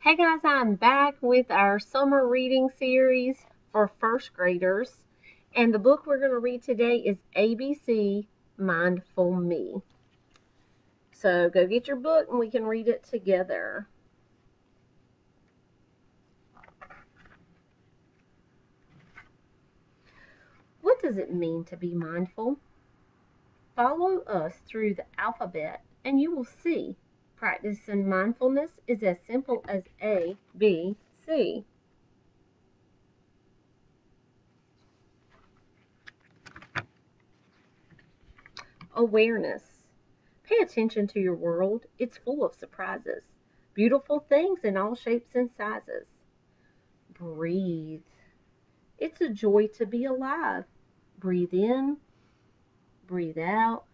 Hey guys, I'm back with our summer reading series for first graders. And the book we're going to read today is ABC Mindful Me. So go get your book and we can read it together. What does it mean to be mindful? Follow us through the alphabet and you will see practicing mindfulness is as simple as A, B, C. Awareness. Pay attention to your world. It's full of surprises. Beautiful things in all shapes and sizes. Breathe. It's a joy to be alive. Breathe in, breathe out.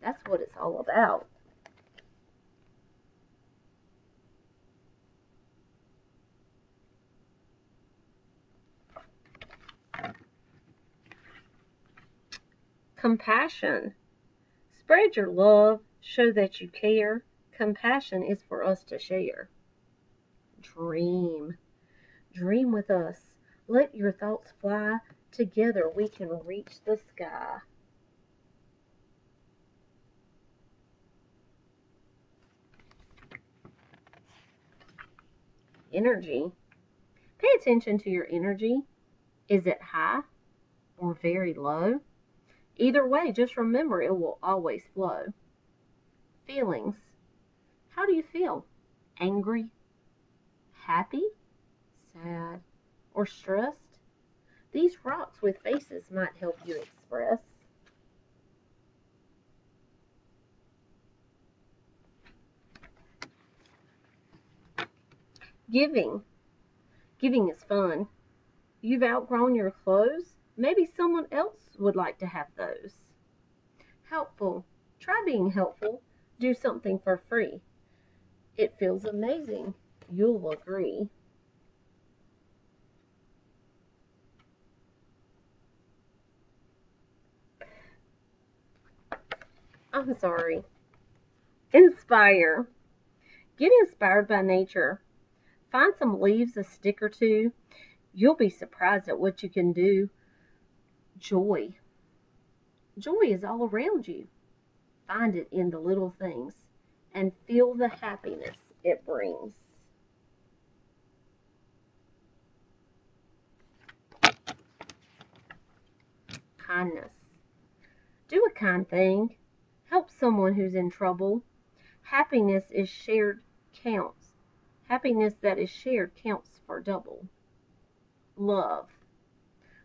That's what it's all about. Compassion. Spread your love, show that you care. Compassion is for us to share. Dream. Dream with us. Let your thoughts fly. Together we can reach the sky. Energy. Pay attention to your energy. Is it high or very low? Either way, just remember it will always flow. Feelings. How do you feel? Angry? Happy? Sad? Or stressed? These rocks with faces might help you express. Giving. Giving is fun. You've outgrown your clothes? Maybe someone else would like to have those. Helpful. Try being helpful. Do something for free. It feels amazing. You'll agree. I'm sorry. Inspire. Get inspired by nature. Find some leaves, a stick or two. You'll be surprised at what you can do joy. Joy is all around you. Find it in the little things and feel the happiness it brings. Kindness. Do a kind thing. Help someone who's in trouble. Happiness is shared counts. Happiness that is shared counts for double. Love.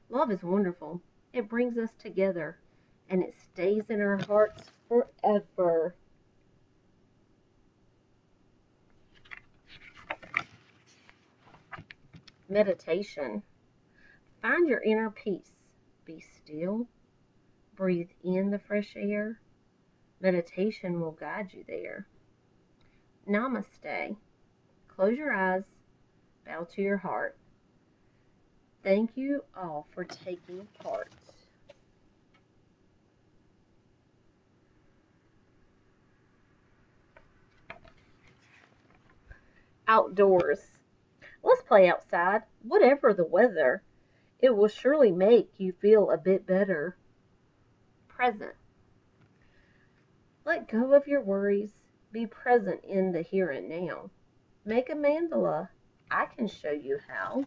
Love is wonderful. It brings us together and it stays in our hearts forever. Meditation. Find your inner peace. Be still. Breathe in the fresh air. Meditation will guide you there. Namaste. Close your eyes. Bow to your heart. Thank you all for taking part. Outdoors. Let's play outside, whatever the weather. It will surely make you feel a bit better. Present. Let go of your worries. Be present in the here and now. Make a mandala. I can show you how.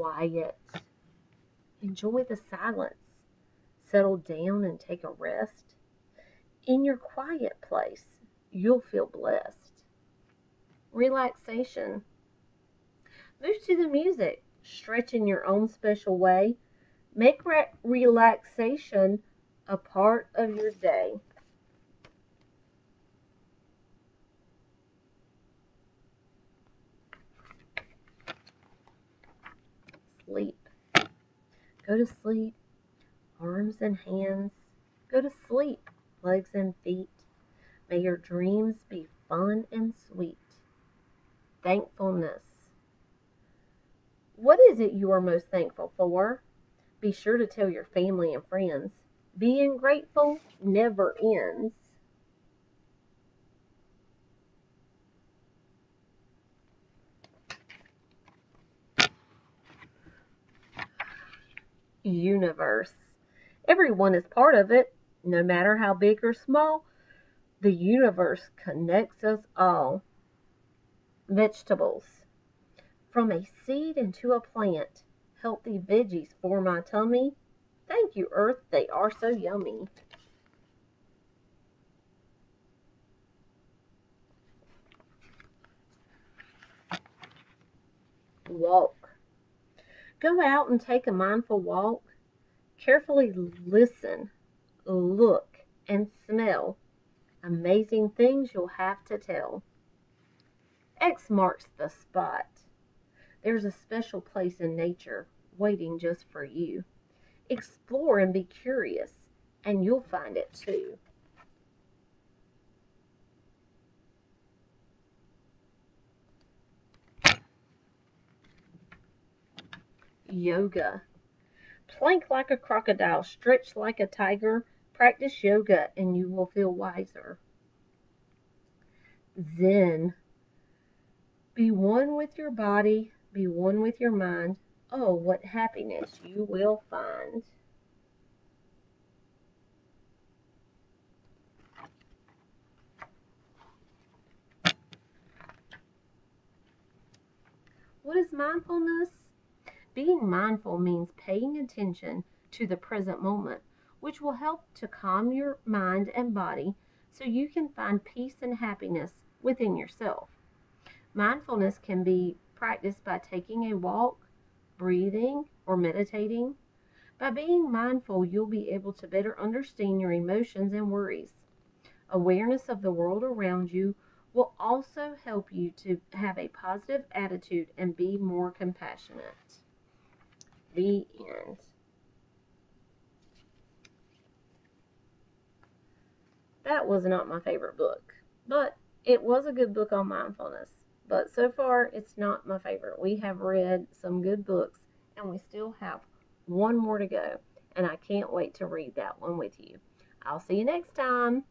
quiet. Enjoy the silence. Settle down and take a rest. In your quiet place, you'll feel blessed. Relaxation. Move to the music. Stretch in your own special way. Make re relaxation a part of your day. sleep. Go to sleep, arms and hands. Go to sleep, legs and feet. May your dreams be fun and sweet. Thankfulness. What is it you are most thankful for? Be sure to tell your family and friends. Being grateful never ends. Universe. Everyone is part of it, no matter how big or small. The universe connects us all. Vegetables. From a seed into a plant, healthy veggies for my tummy. Thank you, Earth, they are so yummy. Walk. Go out and take a mindful walk. Carefully listen, look, and smell. Amazing things you'll have to tell. X marks the spot. There's a special place in nature waiting just for you. Explore and be curious, and you'll find it too. Yoga. Plank like a crocodile, stretch like a tiger. Practice yoga and you will feel wiser. Zen. Be one with your body, be one with your mind. Oh, what happiness you will find. What is mindfulness? Being mindful means paying attention to the present moment, which will help to calm your mind and body so you can find peace and happiness within yourself. Mindfulness can be practiced by taking a walk, breathing, or meditating. By being mindful, you'll be able to better understand your emotions and worries. Awareness of the world around you will also help you to have a positive attitude and be more compassionate. The end. That was not my favorite book, but it was a good book on mindfulness. But so far, it's not my favorite. We have read some good books, and we still have one more to go, and I can't wait to read that one with you. I'll see you next time.